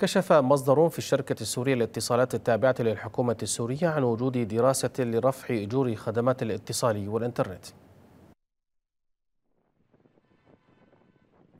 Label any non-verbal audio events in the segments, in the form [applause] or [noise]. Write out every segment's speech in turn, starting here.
كشف مصدر في الشركة السورية للاتصالات التابعة للحكومة السورية عن وجود دراسة لرفع أجور خدمات الاتصال والإنترنت.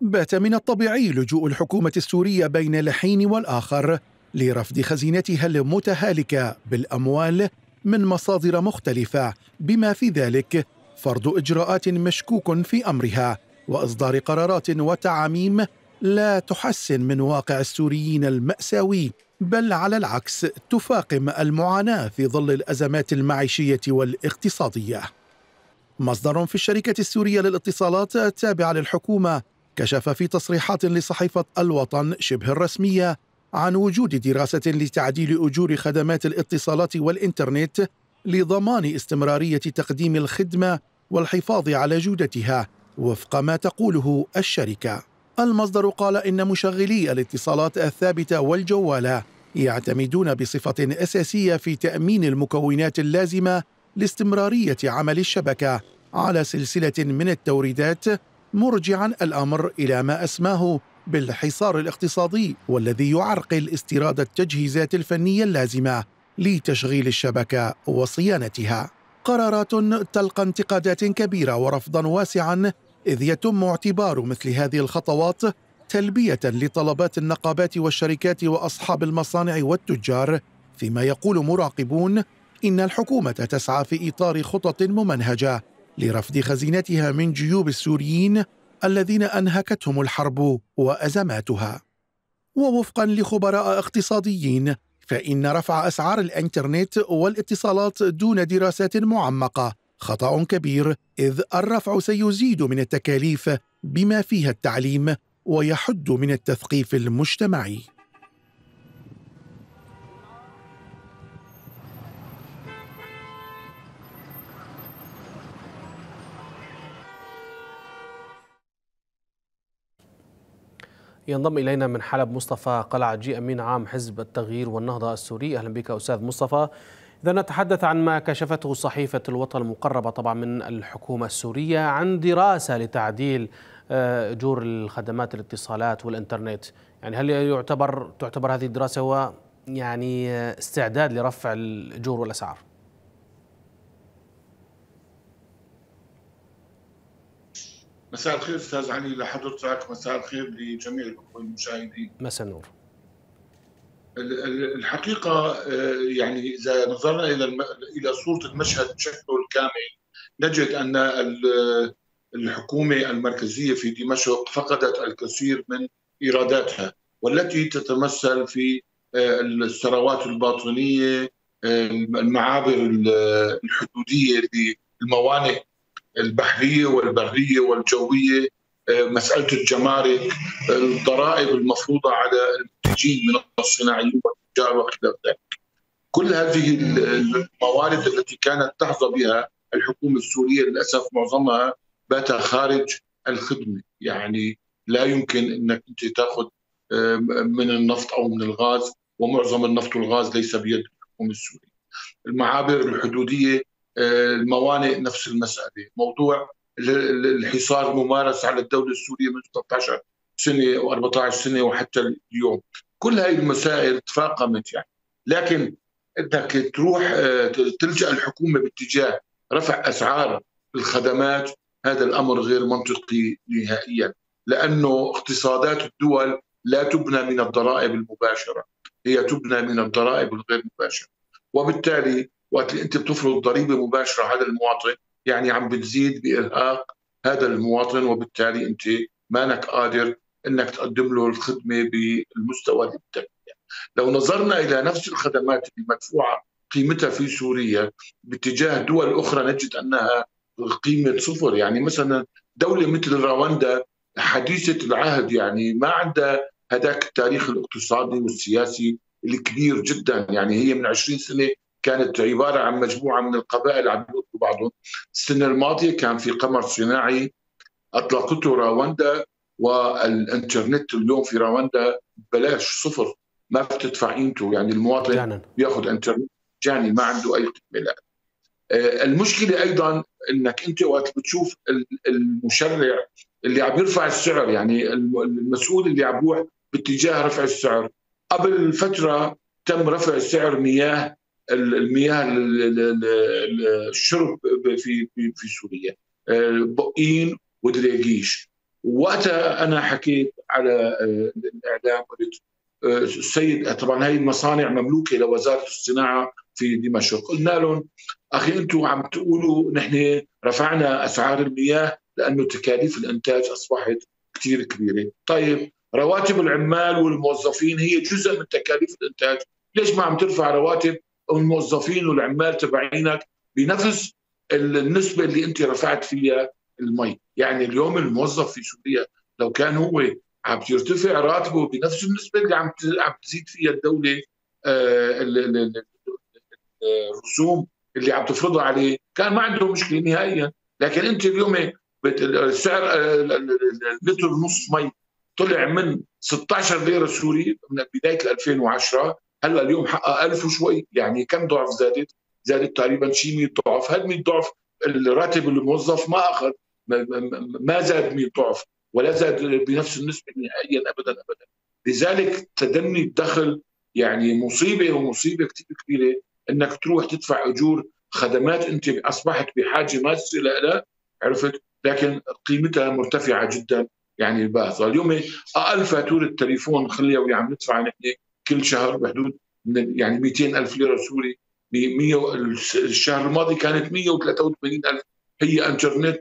بات من الطبيعي لجوء الحكومة السورية بين الحين والآخر لرفض خزينتها المتهالكة بالأموال من مصادر مختلفة بما في ذلك فرض إجراءات مشكوك في أمرها وإصدار قرارات وتعاميم لا تحسن من واقع السوريين المأساوي بل على العكس تفاقم المعاناة في ظل الأزمات المعيشية والاقتصادية مصدر في الشركة السورية للاتصالات التابعة للحكومة كشف في تصريحات لصحيفة الوطن شبه الرسمية عن وجود دراسة لتعديل أجور خدمات الاتصالات والإنترنت لضمان استمرارية تقديم الخدمة والحفاظ على جودتها وفق ما تقوله الشركة. المصدر قال إن مشغلي الاتصالات الثابتة والجوالة يعتمدون بصفة أساسية في تأمين المكونات اللازمة لاستمرارية عمل الشبكة على سلسلة من التوريدات مرجعا الأمر إلى ما أسماه بالحصار الاقتصادي والذي يعرقل استيراد التجهيزات الفنية اللازمة لتشغيل الشبكة وصيانتها. قرارات تلقى انتقادات كبيرة ورفضا واسعا إذ يتم اعتبار مثل هذه الخطوات تلبية لطلبات النقابات والشركات وأصحاب المصانع والتجار فيما يقول مراقبون إن الحكومة تسعى في إطار خطط ممنهجة لرفض خزينتها من جيوب السوريين الذين أنهكتهم الحرب وأزماتها. ووفقا لخبراء اقتصاديين فإن رفع أسعار الإنترنت والاتصالات دون دراسات معمقة خطأ كبير إذ الرفع سيزيد من التكاليف بما فيها التعليم ويحد من التثقيف المجتمعي. ينضم إلينا من حلب مصطفى قلعجي أمين عام حزب التغيير والنهضة السوري. أهلا بك أستاذ مصطفى. إذا نتحدث عن ما كشفته صحيفة الوطن المقربة طبعا من الحكومة السورية عن دراسة لتعديل آه، أجور الخدمات الاتصالات والإنترنت. يعني هل يعتبر تعتبر هذه الدراسة هو يعني آه، استعداد لرفع الأجور والأسعار؟ مساء الخير أستاذ علي لحضرتك مساء الخير لجميع المشاهدين. مساء النور. الحقيقة آه، يعني إذا نظرنا إلى إلى صورة المشهد بشكله الكامل نجد أن الحكومة المركزية في دمشق فقدت الكثير من إيراداتها والتي تتمثل في آه، الثروات الباطنية آه، المعابر الحدودية للموانئ البحرية والبرية والجوية. آه، مسألة الجمارك الضرائب المفروضة على المنتجين من الصناعيين والتجار وخلاف ذلك. كل هذه الموارد التي كانت تحظى بها الحكومة السورية للأسف معظمها بات خارج الخدمة، يعني لا يمكن إنك أنت تأخذ آه، من النفط أو من الغاز ومعظم النفط والغاز ليس بيد الحكومة السورية. المعابر الحدودية الموانئ نفس المسألة، موضوع الحصار الممارس على الدولة السورية من 13 سنة و14 سنة وحتى اليوم، كل هذه المسائل تفاقمت يعني، لكن انك تروح آه، تلجأ الحكومة باتجاه رفع أسعار الخدمات هذا الأمر غير منطقي نهائيا. لأنه اقتصادات الدول لا تبنى من الضرائب المباشرة. هي تبنى من الضرائب الغير مباشرة. وبالتالي وقت أنت بتفرض ضريبة مباشرة على المواطن يعني عم بتزيد بإرهاق هذا المواطن وبالتالي أنت مانك قادر إنك تقدم له الخدمة بالمستوى اللي لو نظرنا إلى نفس الخدمات المدفوعه قيمتها في سوريا باتجاه دول أخرى نجد أنها قيمة صفر. يعني مثلا دولة مثل رواندا حديثة العهد يعني ما عندها هذاك التاريخ الاقتصادي والسياسي الكبير جدا. يعني هي من 20 سنة كانت عبارة عن مجموعة من القبائل عم يقتلوا بعضهم. السنة الماضية كان في قمر صناعي أطلقته راوندا والإنترنت اليوم في راوندا بلاش صفر. ما بتدفع قيمته. يعني المواطن جانا. بياخذ إنترنت جاني ما عنده أي قيمه له آه، المشكلة أيضا إنك أنت وقت بتشوف المشرع اللي عم يرفع السعر يعني المسؤول اللي عم باتجاه رفع السعر. قبل فترة تم رفع سعر مياه المياه الشرب في في سوريا. بقين ودريقيش وقتها أنا حكيت على الإعلام قلت السيد طبعا هي المصانع مملوكة لوزارة الصناعة في دمشق. قلنا لهم أخي أنتم عم تقولوا نحن رفعنا أسعار المياه لأنه تكاليف الإنتاج أصبحت كثير كبيرة. طيب رواتب العمال والموظفين هي جزء من تكاليف الإنتاج. ليش ما عم ترفع رواتب الموظفين والعمال تبعينك بنفس النسبة اللي انت رفعت فيها المي. يعني اليوم الموظف في سوريا لو كان هو عم يرتفع راتبه بنفس النسبة اللي عم عم تزيد فيها الدولة آه، الرسوم اللي عم تفرضها عليه كان ما عنده مشكلة نهائيا. لكن انت اليوم السعر آه، لتر نص مي طلع من 16 ليرة سوري من بداية 2010 هلا اليوم حقق 1000 وشوي يعني كم ضعف زادت؟ زادت تقريبا شيء 100 ضعف. هذا 100 ضعف الراتب الموظف ما أخذ ما زاد 100 ضعف ولا زاد بنفس النسبة نهائيا؟ ابدا ابدا. لذلك تدني الدخل يعني مصيبة ومصيبة كثير كبيرة إنك تروح تدفع أجور خدمات أنت أصبحت بحاجة ماسه لها عرفت؟ لكن قيمتها مرتفعة جدا يعني الباهظه اليوم أقل فاتورة تليفون خليوي عم ندفع نحن كل شهر بحدود من يعني 200 ألف ليره سوري 100 الشهر الماضي كانت 183 ألف. هي انترنت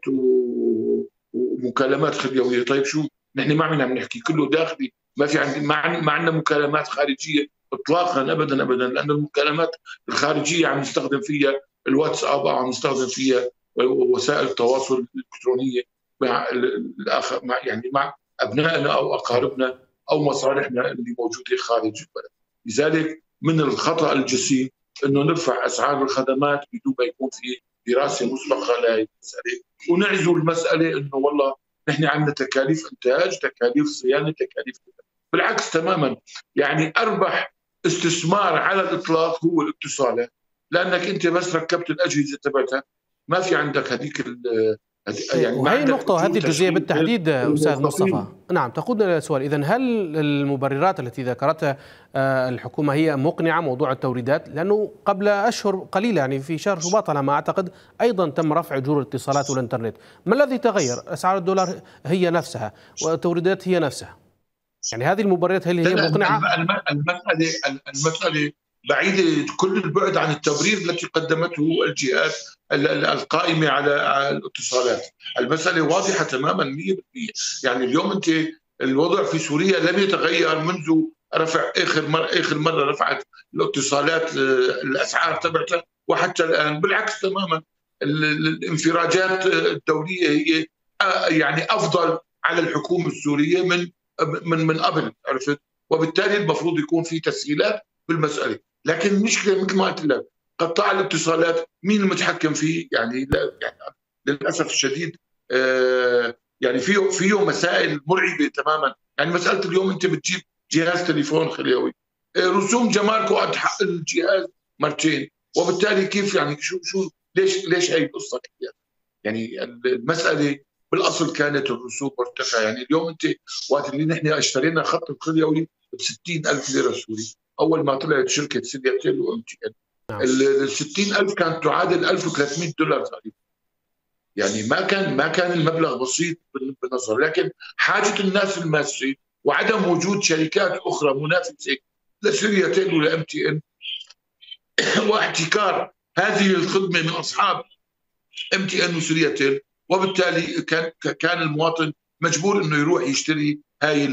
ومكالمات خليويه طيب شو؟ نحن ما عم نحكي كله داخلي. ما في عندي ما عندنا مكالمات خارجية اطلاقا ابدا ابدا. لأن المكالمات الخارجية عم نستخدم فيها الواتساب أو عم نستخدم فيها وسائل التواصل الإلكترونية مع الآخر مع يعني مع أبنائنا أو أقاربنا. أو مصالحنا اللي موجودة خارج البلد. لذلك من الخطأ الجسيم إنه نرفع أسعار الخدمات بدون ما يكون في دراسة مسبقة لهي المساله ونعزو المسألة إنه والله نحن عندنا تكاليف إنتاج، تكاليف صيانة، تكاليف بالعكس تماما. يعني أربح استثمار على الإطلاق هو الاتصالات لأنك أنت بس ركبت الأجهزة تبعتها. ما في عندك هذيك يعني وهي النقطة وهذه الجزئية بالتحديد أستاذ مصطفى. نعم تقودنا إلى سؤال. إذا هل المبررات التي ذكرتها آه، الحكومة هي مقنعة موضوع التوريدات؟ لأنه قبل أشهر قليلة يعني في شهر شباط على ما أعتقد أيضا تم رفع أجور الاتصالات والإنترنت. ما الذي تغير؟ أسعار الدولار هي نفسها والتوريدات هي نفسها. يعني هذه المبررات هل هي مقنعة؟ المسألة المسألة بعيدة كل البعد عن التبرير التي قدمته الجهات القائمة على الاتصالات. المسألة واضحة تماما 100% يعني اليوم أنت الوضع في سوريا لم يتغير منذ رفع آخر مره آخر مرة رفعت الاتصالات الأسعار تبعتها وحتى الآن. بالعكس تماما الانفراجات الدولية هي يعني أفضل على الحكومة السورية من من من قبل عرفت؟ وبالتالي المفروض يكون في تسهيلات بالمسألة. لكن المشكلة مثل ما قلت لك قطاع الاتصالات مين المتحكم فيه؟ يعني, لا يعني للأسف الشديد آه يعني فيه فيه مسائل مرعبة تماما. يعني مسألة اليوم أنت بتجيب جهاز تليفون خليوي. آه رسوم جماركه قد حق الجهاز مرتين. وبالتالي كيف يعني شو شو ليش ليش هي القصة يعني المسألة بالأصل كانت الرسوم مرتفعة. يعني اليوم أنت وقت اللي نحن اشترينا خط الخليوي ب 60000 ليرة سوري. أول ما طلعت شركة سيرياتيل وأم تي إن. ال 60000 كانت تعادل 1300 دولار تقريبا. يعني ما كان ما كان المبلغ بسيط بالنظر لكن حاجة الناس الماسه وعدم وجود شركات أخرى منافسة لسيرياتيل ولا إم تي إن. [coughs] واحتكار هذه الخدمة من أصحاب إم تي إن وسيرياتيل وبالتالي كان كان المواطن مجبور إنه يروح يشتري هاي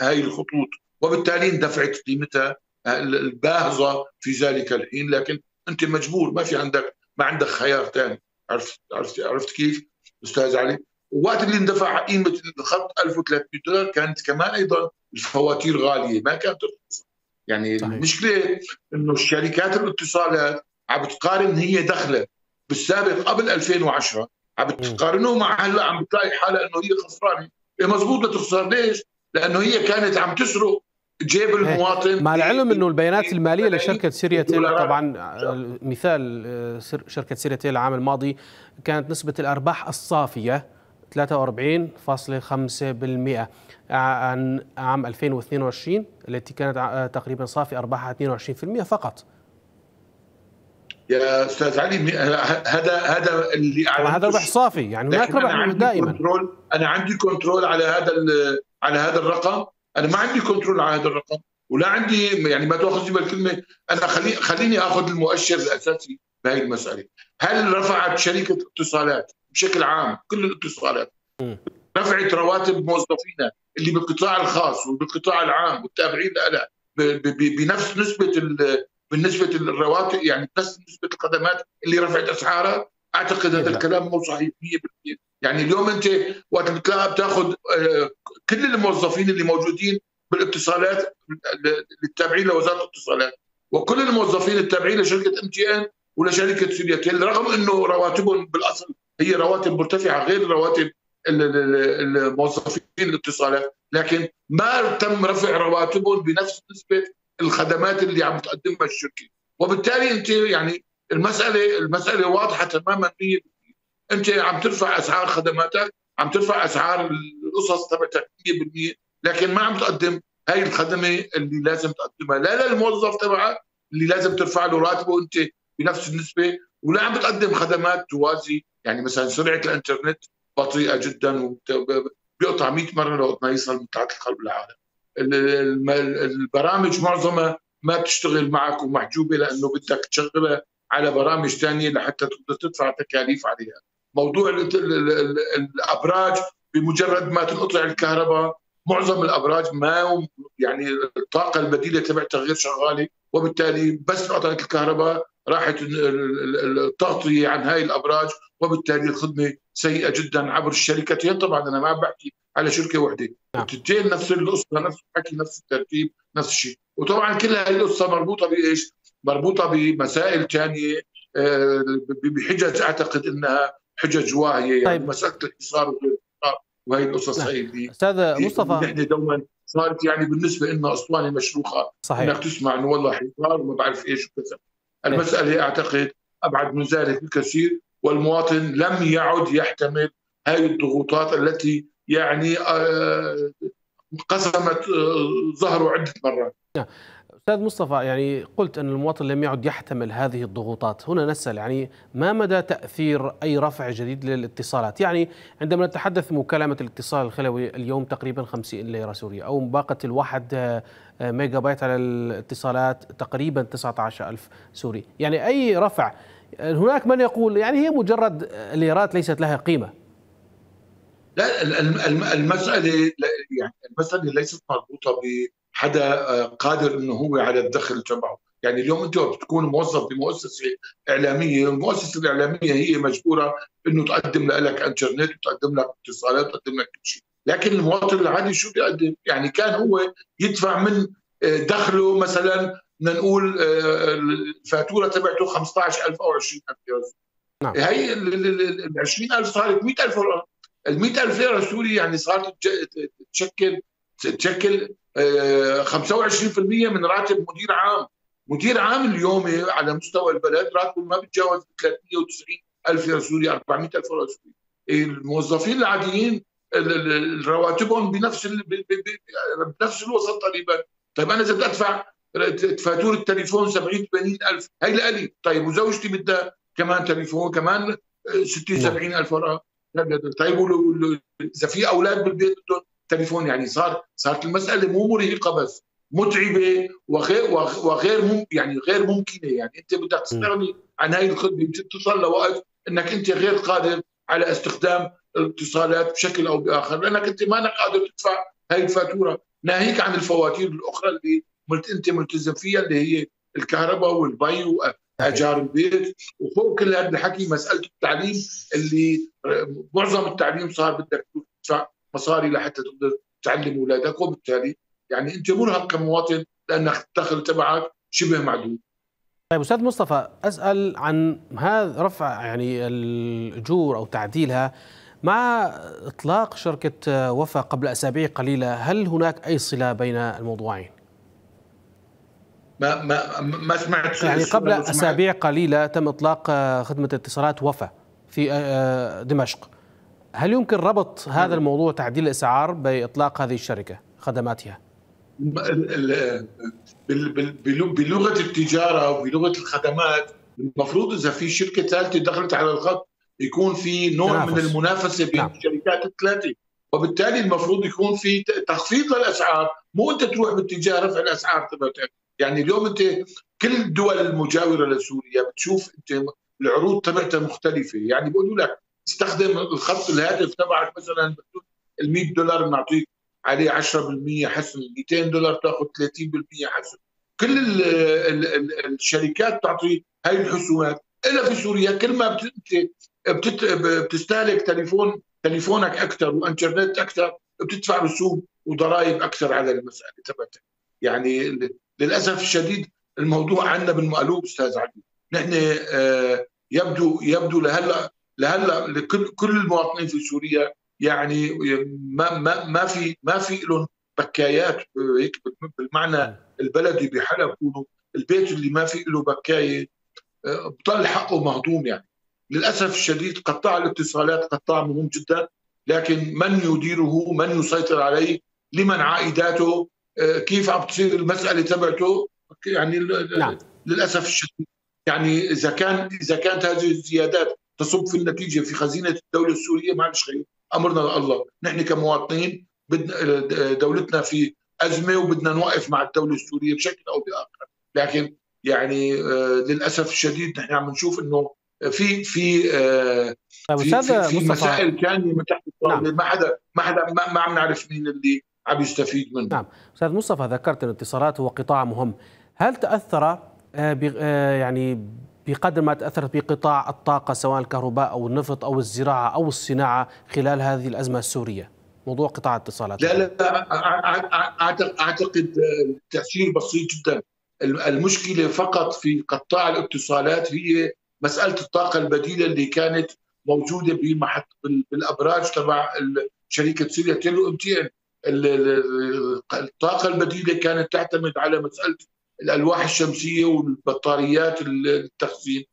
هاي الخطوط. وبالتالي اندفعت قيمتها. الباهظة في ذلك الحين لكن أنت مجبور ما في عندك ما عندك خيار ثاني عرفت عرفت عرفت كيف؟ أستاذ علي؟ وقت اللي اندفع قيمة الخط 1300 دولار كانت كمان أيضا الفواتير غالية ما كانت رخيصه يعني صحيح. المشكلة إنه الشركات الاتصالات عم بتقارن هي دخله بالسابق قبل 2010 عم بتقارنه مع هلأ عم بتلاقي حالها إنه هي خسرانة. إيه مزبوط بتخسر ليش؟ لأنه هي كانت عم تسرق جيب إيه. المواطن مع العلم إنه البيانات المالية لشركة سيرياتيل طبعا مثال شركة سيرياتيل العام الماضي كانت نسبة الأرباح الصافية 43.5% عن عام 2022 التي كانت تقريبا صافي أرباحها 22% فقط. يا أستاذ علي هذا هذا اللي هذا ربح صافي يعني هناك ربح دائما. control أنا عندي control على هذا على هذا الرقم. أنا ما عندي كنترول على هذا الرقم ولا عندي يعني ما تاخذني بالكلمة. أنا خلي خليني آخذ المؤشر الأساسي بهي المسألة. هل رفعت شركة اتصالات بشكل عام؟ كل الاتصالات. رفعت رواتب موظفينا اللي بالقطاع الخاص وبالقطاع العام والتابعين لها بنفس نسبة بالنسبة للرواتب يعني بس نسبة الخدمات اللي رفعت أسعارها؟ أعتقد هذا الكلام مو صحيح 100% يعني اليوم أنت وقت بتلاقي بتاخذ آه، كل الموظفين اللي موجودين بالاتصالات التابعين لوزارة الاتصالات. وكل الموظفين التابعين لشركة إم تي إن ولشركة سورياتيل رغم إنه رواتبهم بالأصل هي رواتب مرتفعة غير رواتب الموظفين الاتصالات. لكن ما تم رفع رواتبهم بنفس نسبة الخدمات اللي عم تقدمها الشركة. وبالتالي أنت يعني المسألة المسألة واضحة تماما 100% أنت عم ترفع أسعار خدماتك عم ترفع أسعار القصص تبعتك 100% لكن ما عم تقدم هاي الخدمة اللي لازم تقدمها. لا للموظف تبعك اللي لازم ترفع له راتبه أنت بنفس النسبة ولا عم بتقدم خدمات توازي. يعني مثلا سرعة الإنترنت بطيئة جدا وبيقطع 100 مرة لو ما يصل متعة القلب العالم البرامج معظمها ما بتشتغل معك ومحجوبة لأنه بدك تشغلها على برامج ثانية لحتى تقدر تدفع تكاليف عليها موضوع الأبراج بمجرد ما تنقطع الكهرباء معظم الأبراج ما يعني الطاقة البديلة تبعتها غير شغالة وبالتالي بس انقطعت الكهرباء راحت التغطية عن هاي الأبراج وبالتالي الخدمة سيئة جدا عبر الشركتين طبعا أنا ما بحكي على شركة واحدة نعم. تنتين نفس القصة نفس الحكي نفس الترتيب نفس الشيء وطبعا كل هاي القصة مربوطة بإيش؟ مربوطة بمسائل ثانية آه، بحجج أعتقد إنها حجج واهية يعني طيب. مسألة الاتصال وهي القصص نعم. هي اللي أستاذ مصطفى نحن دوما صارت يعني بالنسبة لنا أسطوانة مشروخة صحيح إنك تسمع إنه والله حصار وما بعرف إيش وكذا المسألة أعتقد أبعد من ذلك بكثير والمواطن لم يعد يحتمل هذه الضغوطات التي يعني آه، قسمت آه، ظهره عدة مرات نعم. أستاذ مصطفى يعني قلت أن المواطن لم يعد يحتمل هذه الضغوطات، هنا نسأل يعني ما مدى تأثير أي رفع جديد للاتصالات؟ يعني عندما نتحدث مكالمة الاتصال الخلوي اليوم تقريبا 50 ليرة سورية أو باقة الواحد ميجا بايت على الاتصالات تقريبا 19000 سوري، يعني أي رفع هناك من يقول يعني هي مجرد ليرات ليست لها قيمة. لا المسألة يعني المسألة ليست مربوطة حدا آه، قادر إنه هو على الدخل تبعه. يعني اليوم أنت بتكون موظف بمؤسسة إعلامية المؤسسة الإعلامية هي مجبورة إنه تقدم لك إنترنت وتقدم لك اتصالات وتقدم لك كل شيء. لكن المواطن العادي شو بيقدم؟ يعني كان هو يدفع من آه، دخله مثلا بدنا نقول آه، الفاتورة تبعته 15000 أو 20000 ليره نعم. هي ال 20000 صارت 100000 ال 100000 ليرة سوري يعني صارت تشكل تشكل 25% من راتب مدير عام. مدير عام اليوم على مستوى البلد راتبه ما بيتجاوز 390 ألف سوري 400 ألف سوري. الموظفين العاديين رواتبهم بنفس بنفس الوسط تقريبا. طيب أنا إذا بدي أدفع فاتورة تليفون 70 80 ألف هي لإلي. طيب وزوجتي بدها كمان تليفون كمان 60 70 ألف ورقه طيب إذا في أولاد بالبيت بدهم تليفون يعني صار صارت المسألة مو مرهقة بس متعبة وغير وغير مم يعني غير ممكنة. يعني أنت بدك تستغني عن هاي الخدمة بتوصل لوقت إنك أنت غير قادر على استخدام الاتصالات بشكل أو بآخر لأنك أنت ما قادر تدفع هاي الفاتورة. ناهيك عن الفواتير الأخرى اللي ملت أنت ملتزم فيها اللي هي الكهرباء والبي واجار البيت. وفوق كل هذا الحكي مسألة التعليم اللي معظم التعليم صار بدك تدفع مصاري لحتى تقدر تعلم أولادك وبالتالي يعني أنت مرهق كمواطن لأنك الدخل تبعك شبه معدوم طيب أستاذ مصطفى أسأل عن هذا رفع يعني الاجور أو تعديلها مع إطلاق شركة وفا قبل أسابيع قليلة. هل هناك أي صلة بين الموضوعين؟ ما ما ما سمعت يعني قبل أسابيع قليلة تم إطلاق خدمة اتصالات وفا في آه، دمشق. هل يمكن ربط هذا الموضوع تعديل الإسعار بإطلاق هذه الشركة خدماتها؟ بلغة التجارة وبلغه الخدمات المفروض إذا في شركة ثالثة دخلت على الخط يكون في نوع تنافس. من المنافسة بين نعم. الشركات الثلاثة وبالتالي المفروض يكون في تخفيض للأسعار مو أنت تروح باتجاه رفع الاسعار تبعتك يعني اليوم أنت كل الدول المجاورة لسوريا بتشوف أنت العروض تبعتها مختلفة يعني بيقولوا لك استخدم الخط الهاتف تبعك مثلا ال 100 دولار بنعطيك عليه 10% حسن 200 دولار تاخذ 30% حسن. كل ال ال ال الشركات تعطي هاي الحسومات. إلا في سوريا كل ما بتستهلك تليفون تليفونك أكثر وإنترنت أكثر بتدفع رسوم وضرائب أكثر على المسألة تبعتك. يعني للأسف الشديد الموضوع عندنا بالمقلوب أستاذ علي. نحن آه، يبدو يبدو لهلأ لهلا لكل كل المواطنين في سوريا يعني ما ما ما في ما في لهم بكايات هيك بالمعنى البلدي بحلب بيقولوا البيت اللي ما في له بكاية آه، بضل حقه مهضوم يعني. للأسف الشديد قطاع الاتصالات قطاع مهم جدا لكن من يديره من يسيطر عليه لمن عائداته آه، كيف عم تصير المسألة تبعته يعني نعم. للأسف الشديد. يعني إذا كان إذا كانت هذه الزيادات تصب في النتيجة في خزينة الدولة السورية معلش خير. أمرنا الله نحن كمواطنين بدنا دولتنا في أزمة وبدنا نوقف مع الدولة السورية بشكل أو بآخر. لكن يعني آه، للأسف الشديد نحن عم نشوف إنه في في آه، طيب في, في, في مسائل ثانية من تحت نعم. ما حدا ما حدا ما, ما عم نعرف مين اللي عم يستفيد منه. نعم. أستاذ مصطفى ذكرت ان الاتصالات هو قطاع مهم. هل تأثر يعني بقدر ما تأثرت بقطاع الطاقة سواء الكهرباء أو النفط أو الزراعة أو الصناعة خلال هذه الأزمة السورية. موضوع قطاع الاتصالات. لا لا أعتقد تأثير بسيط جدا. المشكلة فقط في قطاع الاتصالات هي مسألة الطاقة البديلة اللي كانت موجودة بمحط بالأبراج تبع شركة سوريا تيلو إم تي إن. الطاقة البديلة كانت تعتمد على مسألة الألواح الشمسية والبطاريات التخزين.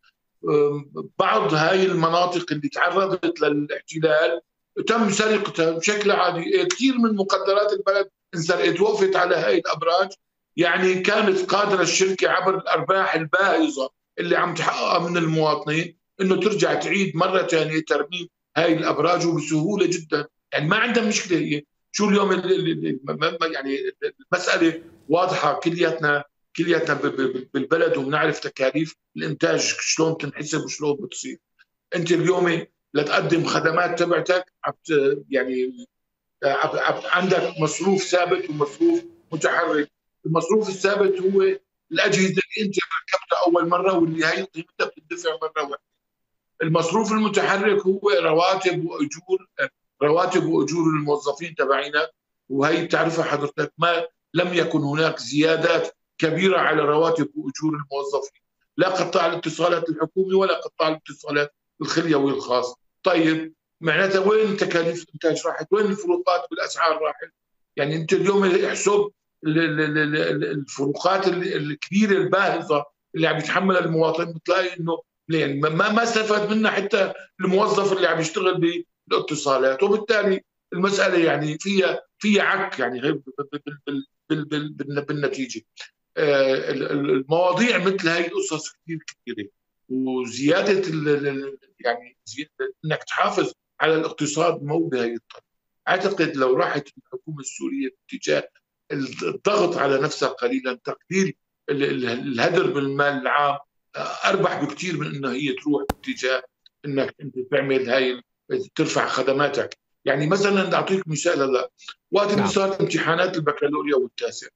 بعض هاي المناطق اللي تعرضت للاحتلال تم سرقتها بشكل عادي. كثير من مقدرات البلد انسرقت وقفت على هاي الأبراج. يعني كانت قادرة الشركة عبر الأرباح الباهظة اللي عم تحققها من المواطنين إنه ترجع تعيد مرة ثانية ترميم هاي الأبراج وبسهولة جدا. يعني ما عندها مشكلة هي. شو اليوم يعني المسألة واضحة كلياتنا كلياتنا بالبلد وبنعرف تكاليف الإنتاج شلون تنحسب وشلون بتصير. أنت اليوم لتقدم خدمات تبعتك يعني عندك مصروف ثابت ومصروف متحرك. المصروف الثابت هو الأجهزة اللي أنت ركبتها أول مرة واللي هي قيمتها بتدفع مرة واحدة. المصروف المتحرك هو رواتب وأجور رواتب وأجور الموظفين تبعينك. وهي بتعرفها حضرتك ما لم يكن هناك زيادات كبيرة على رواتب واجور الموظفين لا قطاع الاتصالات الحكومي ولا قطاع الاتصالات الخليوي الخاص. طيب معناتها وين تكاليف الإنتاج راحت؟ وين الفروقات بالأسعار راحت؟ يعني أنت اليوم احسب الفروقات الكبيرة الباهظه اللي عم يتحملها المواطن بتلاقي إنه يعني ما ما استفاد منها حتى الموظف اللي عم يشتغل بالاتصالات. وبالتالي المسألة يعني فيها فيها عك يعني بالنتيجة. المواضيع مثل هاي القصص كثير كثيره وزيادة يعني زيادة إنك تحافظ على الاقتصاد مو بهي الطريقة. أعتقد لو راحت الحكومة السورية باتجاه الضغط على نفسها قليلا تقليل الهدر بالمال العام آه، أربح بكثير من إنه هي تروح باتجاه إنك أنت تعمل هاي ترفع خدماتك. يعني مثلا أعطيك مثال هلا. وقت اللي نعم. صار امتحانات البكالوريا والتاسع.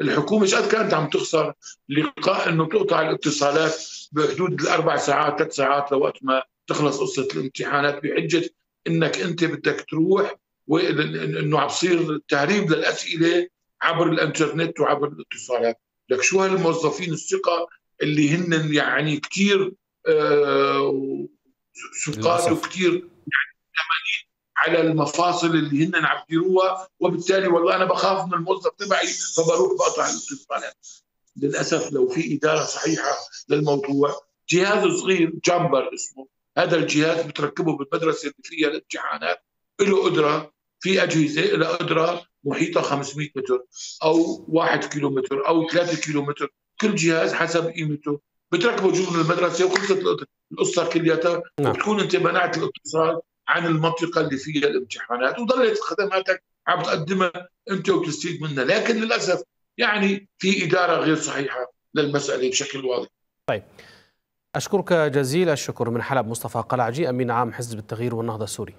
الحكومة إيش قد كانت عم تخسر؟ لقاء إنه تقطع الاتصالات بحدود الأربع ساعات ثلاث ساعات لوقت ما تخلص قصة الامتحانات بحجة إنك أنت بدك تروح وانه عم يصير تهريب للأسئلة عبر الإنترنت وعبر الاتصالات. لك شو هالموظفين الثقة اللي هن يعني كثير آه وكثير على المفاصل اللي هن عم يديروها وبالتالي والله أنا بخاف من الموظف تبعي فبروح بقطع الاتصالات للأسف لو في إدارة صحيحة للموضوع جهاز صغير جامبر اسمه هذا الجهاز بتركبه بالمدرسة اللي فيها الامتحانات له قدرة في أجهزة لها قدرة محيطها 500 متر أو 1 كيلو متر أو 3 كيلو متر كل جهاز حسب قيمته بتركبوا جوا المدرسة وخلصت القصة كلياتها نعم. وبتكون أنت منعت الاتصال عن المنطقة اللي فيها الامتحانات وضلت خدماتك عم تقدمها أنت وتستفيد منها لكن للأسف يعني في إدارة غير صحيحة للمسألة بشكل واضح. طيب. أشكرك جزيل الشكر من حلب مصطفى قلعجي أمين عام حزب التغيير والنهضة السوري.